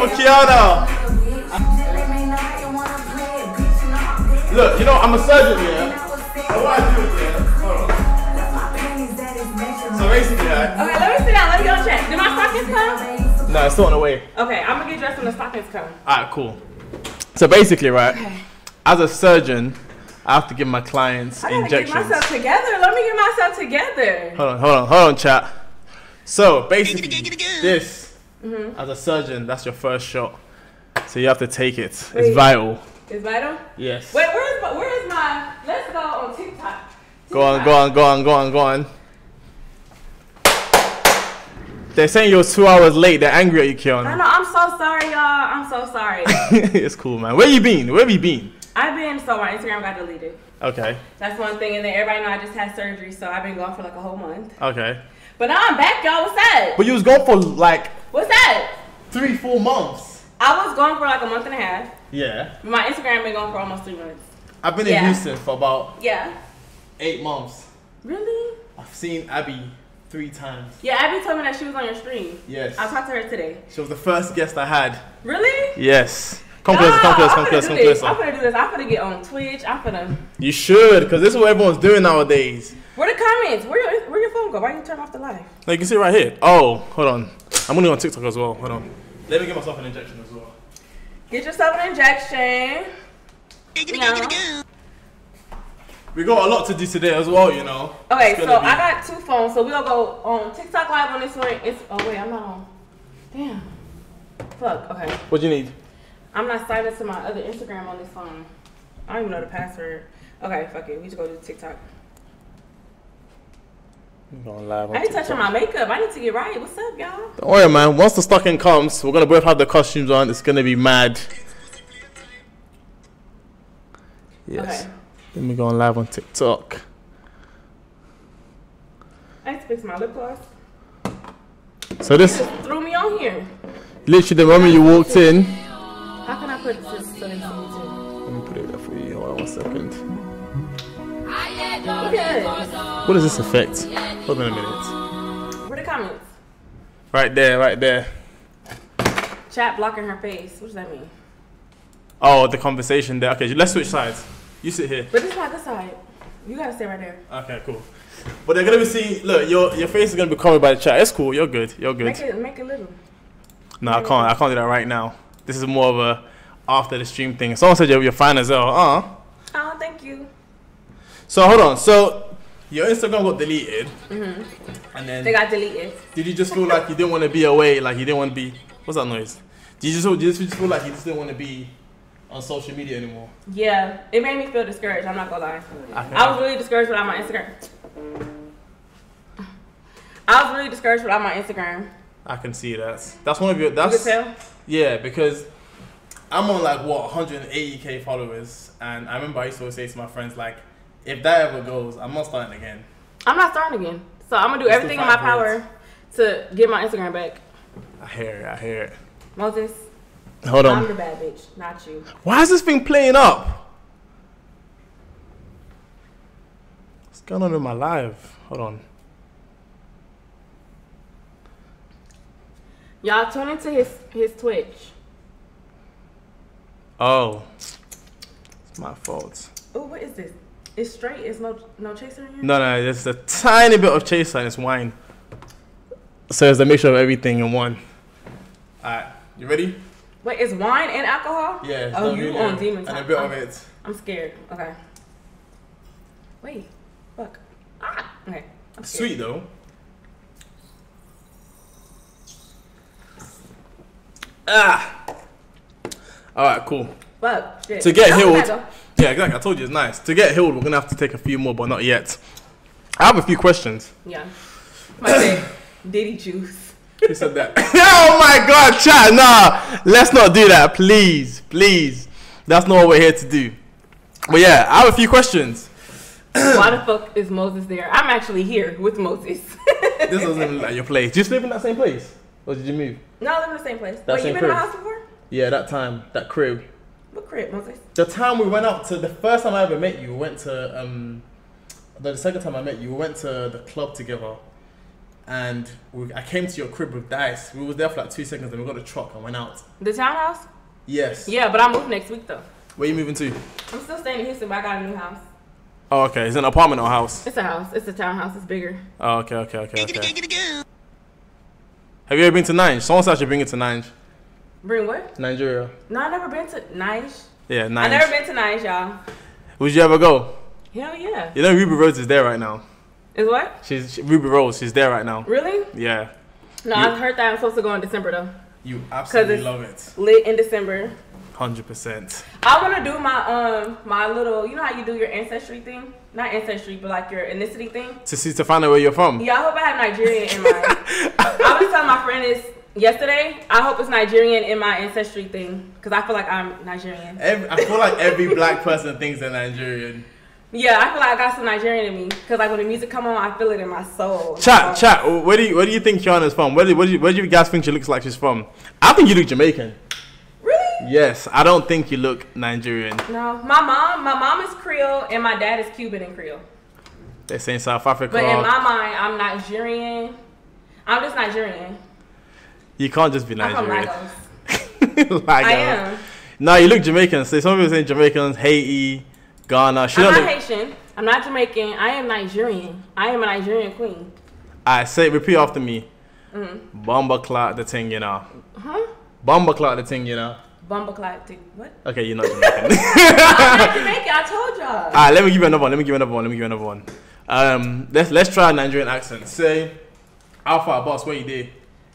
for Kianna. Look, you know, I'm a surgeon, yeah? So what I do is, yeah, hold on. So basically, yeah. Okay, let me sit down. Let me go check. Did my stockings come? No, it's still on the way. Okay, I'm gonna get dressed when the stockings come. Alright, cool. So basically, right, okay. as a surgeon, I have to give my clients I gotta injections. get myself together. Let me get myself together. Hold on, hold on, hold on, chat. So basically, this Mm-hmm. as a surgeon, that's your first shot. So you have to take it. It's vital. It's vital? Yes. Wait, where's my, where is my? Let's go on TikTok. Go on, go on, go on, go on, go on. They're saying you're two hours late. They're angry at you, I Kianna. know. I'm so sorry, y'all. I'm so sorry. it's cool, man. Where you been? Where have you been? I've been so my Instagram got deleted. Okay, That's one thing, and then everybody know I just had surgery, so I've been gone for like a whole month. okay. But now I'm back, y'all. What's that? But you was gone for like What's that? three, four months. I was gone for like a month and a half. Yeah. My Instagram been gone for almost three months. I've been Yeah. in Houston for about Yeah. eight months. Really? I've seen Abby three times. Yeah, Abby told me that she was on your stream. Yes. I talked to her today. She was the first guest I had. Really? Yes. Come closer, come closer, come ah, closer, come closer. I'm gonna do this. I'm gonna get on Twitch. I'm gonna. You should, because this is what everyone's doing nowadays. Where the comments? Where your where your phone go? Why you turn off the live? Like you can see right here. Oh, hold on. I'm gonna go on TikTok as well. Hold on. Let me give myself an injection as well. Get yourself an injection. You know? We got a lot to do today as well, you know. Okay, so be- I got two phones, so we'll go on TikTok live on this one. It's oh wait, I'm not on. Damn. Fuck. Okay. What do you need? I'm not signed up to my other Instagram on this phone. I don't even know the password. Okay, fuck it. We just go to TikTok. I'm going live on I ain't touching my makeup. I need to get right. What's up, y'all? Don't worry, man. Once the stocking comes, we're gonna both have the costumes on. It's gonna be mad. Yes. Okay. Let me go on live on TikTok. I need to fix my lip gloss. So this, Just threw me on here. literally, the moment you walked in. How can I put this so they see? Let me put it there for you. Hold on one second. Look at What is this effect? Hold on a minute. Where the comments? Right there, right there. Chat blocking her face. What does that mean? Oh, the conversation there. Okay, let's switch sides. You sit here. But this is not this side. You gotta stay right there. Okay, cool. But they're gonna be seeing. Look, your your face is gonna be covered by the chat. It's cool. You're good. You're good. Make it make it little. No, I can't. I can't do that right now. This is more of a after the stream thing. Someone said you're, you're fine as well. Uh. You. So hold on. So your Instagram got deleted, mm-hmm. and then They got deleted. did you just feel like you didn't want to be away? Like you didn't want to be? What's that noise? Did you just did you just feel like you just didn't want to be on social media anymore? Yeah, it made me feel discouraged. I'm not gonna lie. Okay. I was really discouraged without my Instagram. I was really discouraged without my Instagram. I can see that. That's one of your. You That's tell. Yeah, because I'm on like what 180k followers, and I remember I used to always say to my friends like, if that ever goes, I'm not starting again. I'm not starting again. So I'm gonna do Let's do everything in my five power to get my Instagram back. I hear it. I hear it. Moses, Hold on. I'm the bad bitch, not you. Why is this thing playing up? What's going on in my live? Hold on. Y'all tune into his his Twitch. Oh, it's my fault. Oh, what is this? It's straight. It's no no chaser in here. No, no, there's a tiny bit of chaser and it's wine. So it's a mixture of everything in one. Alright, you ready? Wait, it's wine and alcohol? Yeah. Oh, you do on that. demon And a bit of I'm- it. I'm scared. Okay. Wait. Fuck. Ah. Okay. I'm scared. Sweet though. Ah. All right, cool. Fuck. Shit. To get Don't healed. Yeah, exactly. I told you it's nice. To get healed, we're gonna have to take a few more, but not yet. I have a few questions. Yeah. My say Diddy juice. Who said that? oh my God, chat! Nah, let's not do that, please, please. That's not what we're here to do. But yeah, I have a few questions. Why the fuck is Moses there? I'm actually here with Moses. This doesn't look like your place. Do you live in that same place, or did you move? no, I live in the same place. That Wait, same you been in my crib. house before? Yeah, that time, that crib. What crib, Moses? The time we went out to the first time I ever met you, we went to um. The second time I met you, we went to the club together, and we, I came to your crib with dice. We was there for like two seconds, then we got a truck and went out. The townhouse? Yes. Yeah, but I move next week though. Where you moving to? I'm still staying in Houston, but I got a new house. Oh, okay. Is it an apartment or a house? It's a house. It's a townhouse. It's bigger. Oh, okay, okay, okay, okay. Have you ever been to Nige? Someone said I should bring it to Nige. Bring what? Nigeria. No, I've never been to Nice. Yeah, I Nige. never been to Nice, y'all. Would you ever go? Hell yeah. You know Rubi Rose is there right now. Is what? She's she, Rubi Rose. She's there right now. Really? Yeah. No, You- I heard that I'm supposed to go in December though. You absolutely it's- love it. Lit in December. Hundred percent. I want to do my um my little you know how you do your ancestry thing, not ancestry, but like your ethnicity thing. To see to find out where you're from. Yeah, I hope I have Nigerian in my. I was telling my friend this yesterday. I hope it's Nigerian in my ancestry thing because I feel like I'm Nigerian. Every, I feel like every black person thinks they're Nigerian. Yeah, I feel like I got some Nigerian in me because like when the music come on, I feel it in my soul. Chat, chat. Where do you where do you think Kianna's from? Where do, where do you, where do you guys think she looks like she's from? I think you look Jamaican. Really? Yes, I don't think you look Nigerian. No, my mom, my mom is Creole and my dad is Cuban and Creole. They're saying South Africa. But in my mind, I'm Nigerian. I'm just Nigerian. You can't just be Nigerian. Lagos. I am. No, you look Jamaican. So some people saying Jamaicans, Haiti, Ghana. She I'm don't look. Haitian. I'm not Jamaican. I am Nigerian. I am a Nigerian queen. I say repeat after me. Mm-hmm. Bomba clock the thing, you know. Huh? Bomba clock the thing, you know. Bumbleclad thing. What? Okay, you're not Jamaican. I'm not Jamaican. I told y'all. Alright, let me give you another one. Let me give you another one. Let me give you another one. Um, let's let's try a Nigerian accent. Say, Alpha boss, where you did?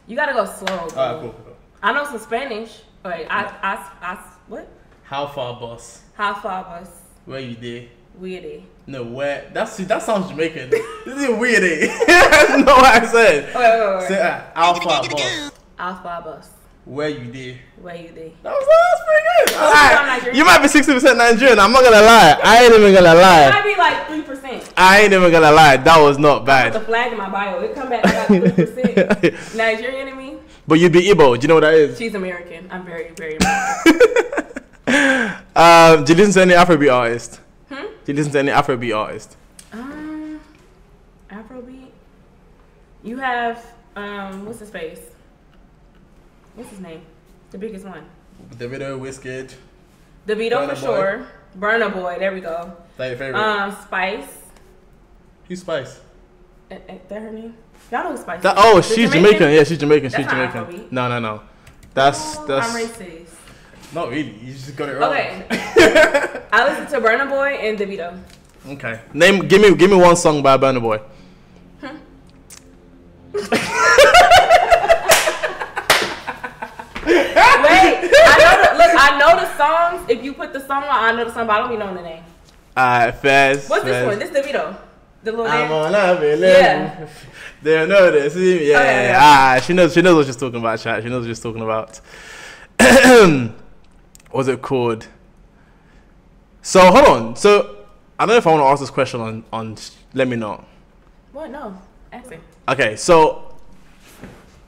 You gotta go slow. bro. Alright, cool, cool. I know some Spanish. Wait, I, I, I, what? How far, boss? How far was Where you did? weirdy? No, where? That's that sounds Jamaican. this is weird. Eh? That's not what I said. Wait, wait, wait. Say, uh, Alpha boss, How far bus? Where you did? Where you there? That was, that was pretty good. Oh, Alright, you're Nigerian? You might be sixty percent Nigerian. I'm not gonna lie. I ain't even gonna It lie. might be like three percent. I ain't even gonna lie. That was not bad. the flag in my bio. It come back. I got three percent. Nigerian in me. But you'd be Igbo. Do you know what that is? She's American. I'm very, very American. Um, do you listen to any Afrobeat artist? hmm? Do you listen to any Afrobeat artist? Um, Afrobeat. You have um, what's his face? What's his name? The biggest one. Davido, Wizkid. Davido for Boy. sure. Burna Boy. There we go. That your favorite? Um, Spice. Who's Spice? Is is that her name? Y'all know who Spice. That, is. oh, she's Jamaican. Yeah, she's Jamaican. She's That's not Jamaican. No, no, no. That's Oh, that's I'm racist. not really. You just got it wrong. Okay. I listen to Burna Boy and Davido. Okay. Name. Give me. Give me one song by Burna Boy I know the, look. I know the songs. If you put the song on, I know the song, but I don't be knowing the name. Alright, Fez. What's this one? This Davido. The little I'm on a million. Yeah. They know this. See? Yeah, Oh, yeah. Ah, she knows. She knows what she's talking about. Chat. She knows what she's talking about. What's it called? So hold on. So I don't know if I want to ask this question on on. Let me know. What? No. Ask it. Okay, so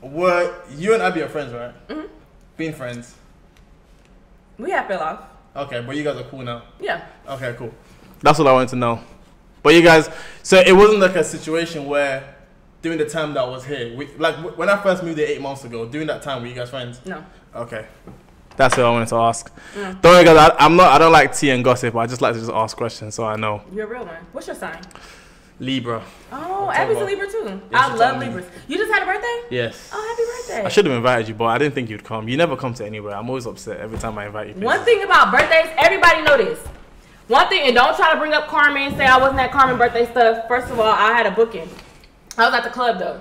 were you and Abby are friends, right? Mhm. Being friends. We have fell off. Okay, but you guys are cool now. Yeah. Okay, cool. That's what I wanted to know. But you guys, so it wasn't like a situation where during the time that I was here, we, like when I first moved here eight months ago, during that time were you guys friends? No. Okay. That's what I wanted to ask. Mm. Don't worry, guys. I, I'm not. I don't like tea and gossip. But I just like to just ask questions, so I know. You're a real one. What's your sign? Libra. Oh, What's Abby's a Libra too. Yes, I love. Libras. You just had a birthday? Yes. Oh, happy birthday. I should have invited you, but I didn't think you'd come. You never come to anywhere. I'm always upset every time I invite you. One thing about birthdays, everybody know this. One thing, and don't try to bring up Carmen and say I wasn't at Carmen birthday stuff. First of all, I had a booking. I was at the club though.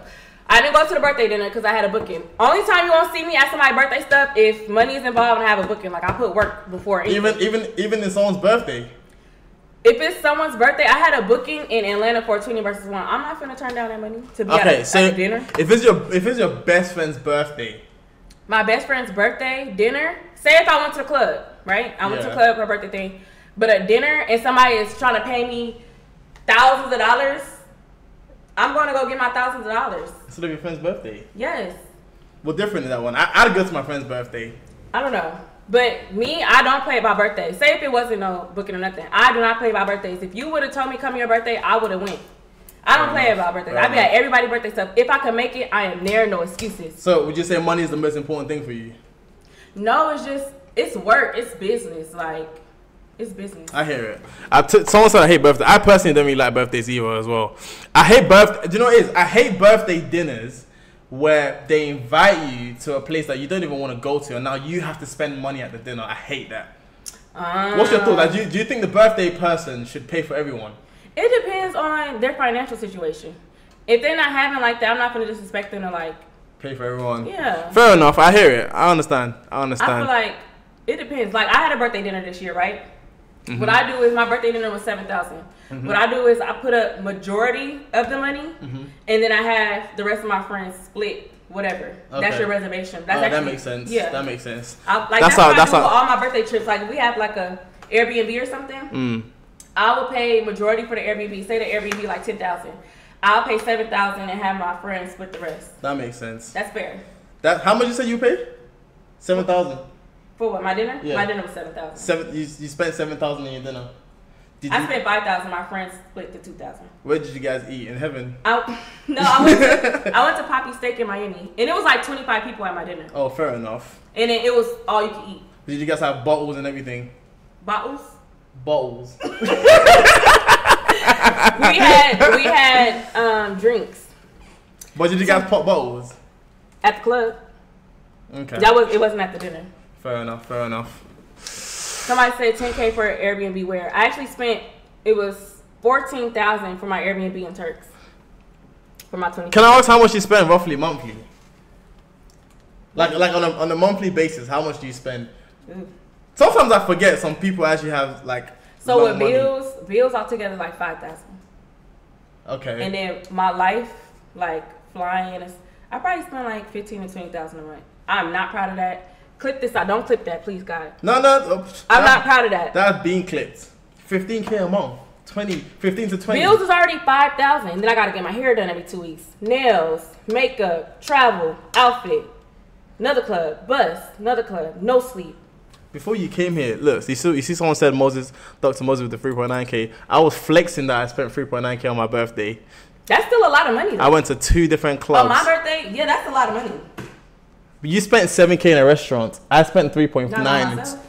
I didn't go to the birthday dinner because I had a booking. Only time you won't see me at somebody's birthday stuff if money is involved and I have a booking. Like I put work before anything. Even even even in someone's birthday. If it's someone's birthday, I had a booking in Atlanta for 20 versus one. I'm not gonna turn down that money to be Okay, at, a, so at dinner. if it's your if it's your best friend's birthday, my best friend's birthday dinner. Say if I went to the club, right? I went to the club for a birthday thing, but a dinner and somebody is trying to pay me thousands of dollars. I'm going to go get my thousands of dollars. instead of your friend's birthday, Yes, well, different than that one. I, I'd go to my friend's birthday. I don't know, but me, I don't play by birthdays. Say if it wasn't no booking or nothing, I do not play by birthdays. If you would have told me come your birthday, I would have went. I don't play about birthdays. I be at everybody birthday stuff. If I can make it, I am there. No excuses. So would you say money is the most important thing for you? No, it's just it's work. It's business. Like it's business. I hear it. I t- someone said I hate birthday. I personally don't really like birthdays either as well. I hate birthday. Do you know what it is? I hate birthday dinners where they invite you to a place that you don't even want to go to, and now you have to spend money at the dinner. I hate that. Um, What's your thought? Like, do, you, do you think the birthday person should pay for everyone? It depends on their financial situation. If they're not having like that, I'm not gonna disrespect them to like, Pay for everyone. yeah. Fair enough. I hear it. I understand. I understand. I feel like it depends. Like I had a birthday dinner this year, right? Mm-hmm. What I do is my birthday dinner was seven What I do is I put a majority of the money, Mm-hmm. and then I have the rest of my friends split whatever. That's your reservation. That's oh, actually, that makes sense. Yeah, That makes sense. I, like That's that's, that's I do how- all my birthday trips. Like if we have like a Airbnb or something, Mm. I will pay majority for the Airbnb. Say the Airbnb like ten thousand. I'll pay seven thousand and have my friends split the rest. That makes sense. That's fair. That how much you said you paid? Seven thousand. For what? My dinner? Yeah. My dinner was seven thousand. Seven. You, you spent seven thousand in your dinner. Did I you, spent five thousand. My friends split the two thousand. where did you guys eat in heaven? I, no, I went to I went to Papi Steak in Miami, and it was like twenty five people at my dinner, Oh, fair enough. and then it was all you could eat. Did you guys have bottles and everything? Bottles. Bottles. We had we had um, drinks but did you guys pop bottles? at the club. Okay. That was it wasn't at the dinner. Fair enough. Fair enough. Somebody said 10k for Airbnb. Where I actually spent it was 14,000 for my Airbnb in Turks for my 20. Can I ask how much you spend roughly monthly? Like like on a on a monthly basis, how much do you spend? Ooh. Sometimes I forget some people actually have like. So with money. bills, bills altogether like 5,000, Okay. and then my life like flying, I probably spend like 15 to 20,000 a month. I'm not proud of that. Clip this out. Don't clip that, please, God. no, no. I'm not proud of that. That's being clipped. 15k a month. 20, 15 to 20. Bills is already five thousand. Then I gotta get my hair done every two weeks. Nails, makeup, travel, outfit, another club, bus, another club, no sleep. Before you came here, look, you see, you see someone said Moses, Dr. Moses with the 3.9k. I was flexing that I spent 3.9k on my birthday. That's still a lot of money. Though. I went to two different On clubs. my birthday, yeah, that's a lot of money. You spent 7k in a restaurant. I spent 3.9. Not on myself.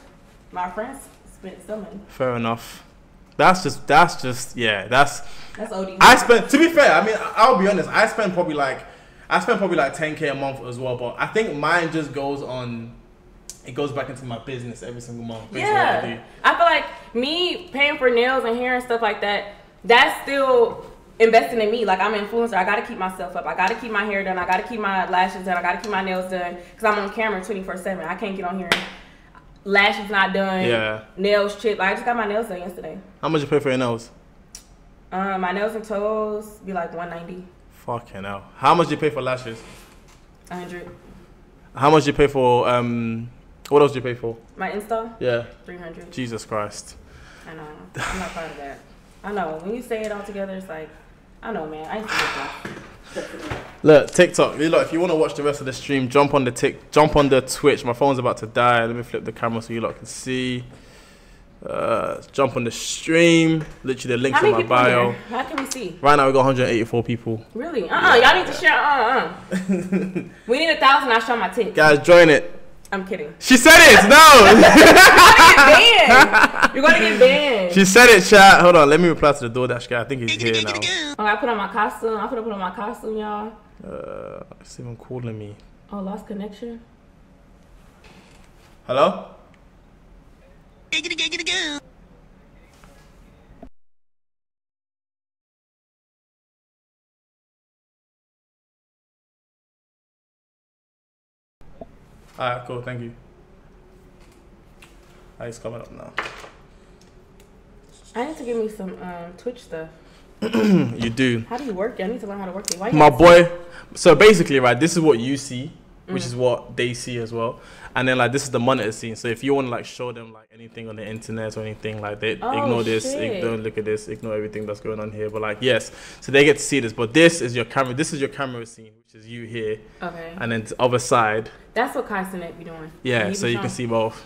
My friends spent some money. Fair enough. That's just, that's just, yeah, that's. That's OD. I spent, to be fair, I mean, I- I'll be honest, I spent probably like, I spent probably like 10k a month as well, but I think mine just goes on, it goes back into my business every single month. based on what I yeah, I feel like me paying for nails and hair and stuff like that. That's still investing in me. Like I'm an influencer. I gotta keep myself up. I gotta keep my hair done. I gotta keep my lashes done. I gotta keep my nails done because I'm on camera 24 seven. I can't get on here. Lashes not done. Yeah. Nails chipped. I just got my nails done yesterday. How much you pay for your nails? Um, my nails and toes be like 190, Fucking hell. How much do you pay for lashes? 100. How much do you pay for, um, what else do you pay for? My install Yeah. 300. Jesus Christ. I know. I'm not proud of that. I know. When you say it all together, it's like, I know, man. I used to that. Look, TikTok. Look, if you want to watch the rest of the stream, jump on the tick, jump on the Twitch. My phone's about to die. Let me flip the camera so you lot can see. Uh, jump on the stream. Literally, the links in my bio. How can we see? Right now, we got 184 people. Really? Uh-uh. Y'all need to share. Uh-uh. we need a thousand. I'll show my tits. Guys, join it. I'm kidding. She said it. No. Banned. You're gonna get banned. she said it, chat. Hold on. Let me reply to the DoorDash guy. I think he's here now. Oh, I put on my costume. I put put on my costume, y'all. Uh, it's even calling me. Oh, lost connection. Hello. Alright, cool, thank you. Alright, it's coming up now. I need to give me some um, Twitch stuff. You do. How do you work it? I need to learn how to work it. Why My boy. So basically, right, this is what you see, which Mm. is what they see as well. And then like this is the monitor scene. So if you want to like show them like anything on the internet or anything like they Oh, ignore this, ig- don't look at this, ignore everything that's going on here. But like yes, so they get to see this. But this is your camera. This is your camera scene, which is you here, Okay. and then the other side, That's what Kai be doing. yeah. So you can see both.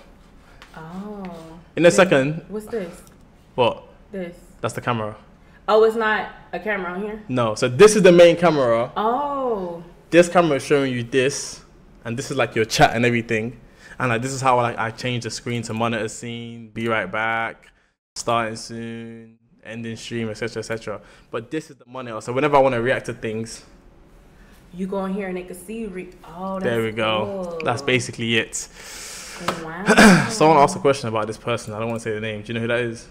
Oh. In a second, What's this? what? This. That's the camera. Oh, it's not a camera on here. No. So this is the main camera. Oh, This camera is showing you this, and this is like your chat and everything. And like this is how like I change the screen to monitor scene, be right back, starting soon, ending stream, etc. etc. But this is the monitor. So whenever I want to react to things, you go in here and they can see you. Re- oh, there we go. cool. That's basically it. Oh, wow. Someone asked a question about this person. I don't want to say the name. Do you know who that is?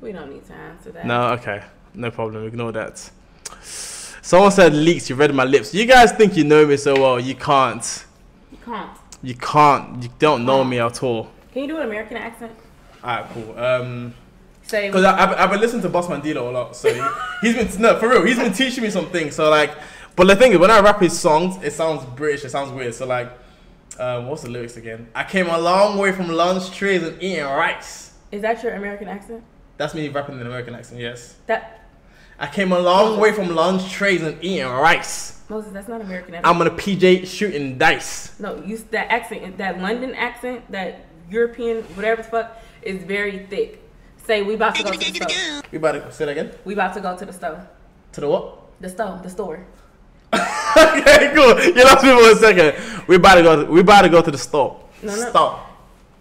We don't need to answer that. No, okay, no problem. Ignore that. Someone said leaks. You read my lips. You guys think you know me so well. You can't. you can't. You can't. You don't know me at all. Can you do an American accent? Alright, cool. Um, Say because I've, I've been listening to BossMan Dlow a lot, so he, he's been no for real. He's been teaching me some things. So like, but the thing is, when I rap his songs, it sounds British. It sounds weird. So like, um, what's the lyrics again? I came a long way from lunch trays and eating rice. Is that your American accent? That's me rapping in an American accent. Yes. That I came a long way from lunch trays and eating rice. Moses, that's not American accent. I'm on a PJ shooting dice. no, you that accent, that London accent, that European, whatever the fuck, is very thick. Say we about to go to the store. We about to say that again. We about to go to the store. To the what? The store. the store. okay, cool. You lost me for a second. We about to go. To, we about to go to the store. No, no. Stop.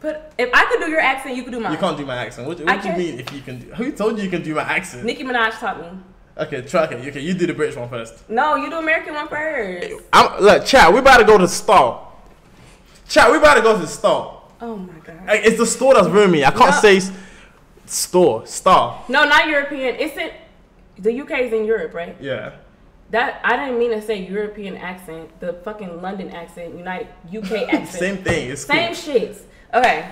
But if I could do your accent, you could do mine. You can't do my accent. What, what do you mean if you can do? Who told you you can do my accent? Nicki Minaj taught me. Okay, try it. Okay, you do the British one first. No, you do American one first. I'm look, chat. We about to go to the store. Chat. We about to go to the store. Oh my god. It's the store that's ruining me. I can't No. say store. Star. No, not European. It's in the UK is in Europe, right? Yeah. That I didn't mean to say European accent. The fucking London accent, United UK accent. Same thing. It's cool. Same shits. Okay.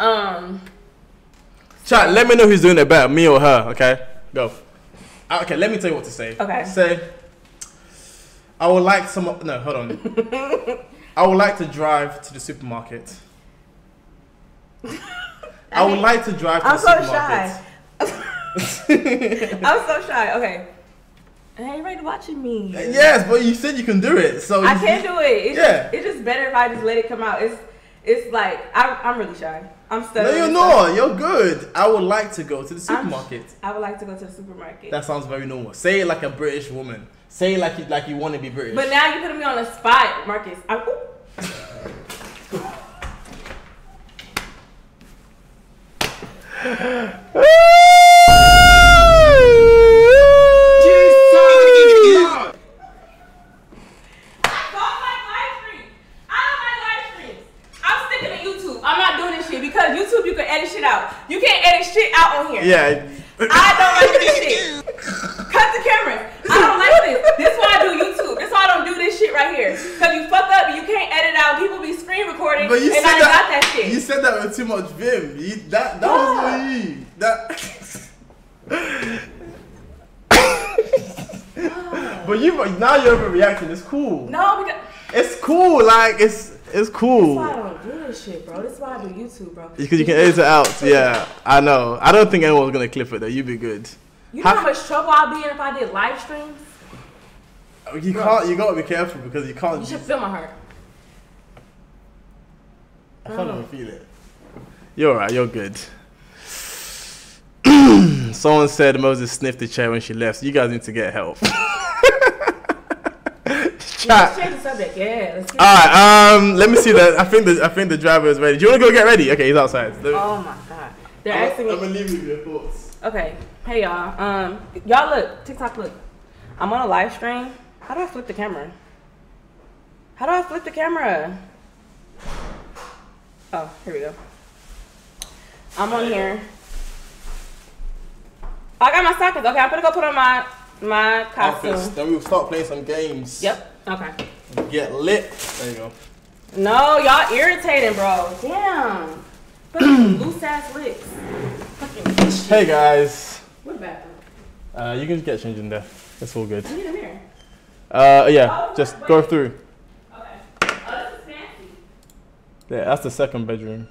Um. Chat. Let me know who's doing it better, me or her. Okay. Go. Uh, Okay. Let me tell you what to say. Okay. Say. I would like some. No, hold on. I would like to drive to the supermarket. I would like to drive to I'm the so supermarket. shy. I'm so shy. Okay. Everybody watching me. Yes, but you said you can do it, so I can't do it. It's, Yeah. just, it's just better if I just let it come out. It's it's like I'm, I'm really shy. I'm No, you're not. You're good. I would like to go to the I'm- supermarket. I would like to go to the supermarket. That sounds very normal. Say it like a British woman. Say it like you like you want to be British. but now you're putting me on the spot, Marcus. I, shit out. You can't edit shit out on here. yeah. I don't like this shit. Cut the camera. I don't like this. This is why I do YouTube. This is why I don't do this shit right here. Cause you fuck up and you can't edit out. People be screen recording But you and said I that, got that shit. You said that with too much vim. You, that that was me. That. but you now you're overreacting. It's cool. no, because It's cool. Like it's it's cool. that's why I don't do this shit, bro. This is why I do YouTube, bro. Because you can edit it out. Yeah, I know. I don't think anyone's gonna clip it though. You'd be good. You know How- how much trouble I'd be in if I did live streams? Oh, you can't. You gotta be careful because you can't. You should feel my heart. I can't even feel it. You're alright, you're good. Someone said Moses sniffed the chair when she left. So you guys need to get help. Let's Chat. change the subject. Yeah, Alright, um, let me see that. I think the I think the driver is ready. Do you wanna go get ready? Okay, he's outside. Let me- Oh my god. They're I'm, asking I'm me. gonna leave you with your thoughts. Okay. Hey y'all. Um, y'all look. TikTok look. I'm on a live stream. How do I flip the camera? How do I flip the camera? Oh, here we go. I'm on here. I got my sockets. Okay, I'm gonna go put on my my Outfits. costume. Then we'll start playing some games. Yep. Okay. Get lit. There you go. No, y'all irritating, bro. Damn. Fucking loose ass lips. Fucking. Hey guys. What bathroom? Uh, you can just get changed in there. It's all good. I need a mirror. Uh, yeah, just go through. Okay. Oh, this is fancy. Yeah, that's the second bedroom.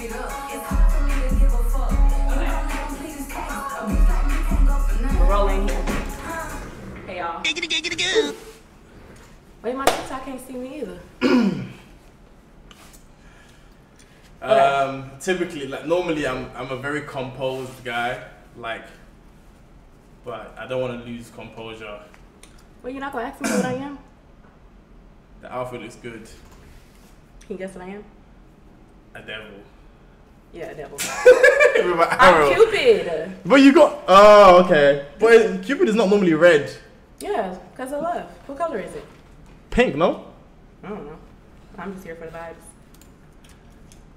We're Wait, my TikTok can't see me either. Um, typically, like normally, I'm I'm a very composed guy, like, but I don't want to lose composure. Well, you're not gonna ask me what I am. The outfit looks good. Can you guess what I am? A devil. Yeah, a devil. I'm. Cupid. But you got. Oh, okay. But Cupid is not normally red. Yeah, cause of love. What color is it? Pink, no? I don't know. I'm just here for the vibes.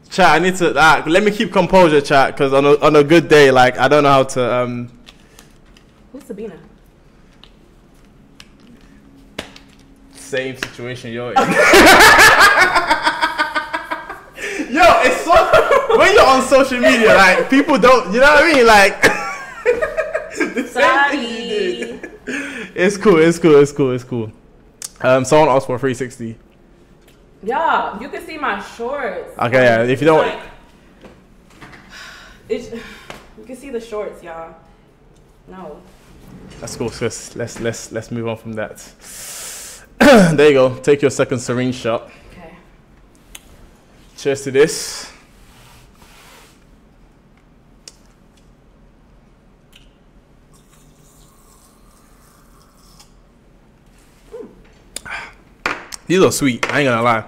Chat, I need to. Ah, let me keep composure, chat, because on a, on a good day, like, I don't know how to. um Who's Sabina? Same situation you're in. yo, it's so. when you're on social media, like, people don't. You know what I mean? Like. the same thing you did. Sorry. It's cool, it's cool, it's cool, it's cool. Um, someone asked for 360. Y'all, you can see my shorts. Okay, yeah, if you don't. Like, it's, you can see the shorts, y'all. No. That's cool, sis. Let's let's let's move on from that. there you go. Take your second serene shot. Okay. Cheers to this. These are sweet. I ain't gonna lie.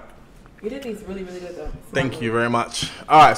You did these really, really good though. Thank you very much. All right.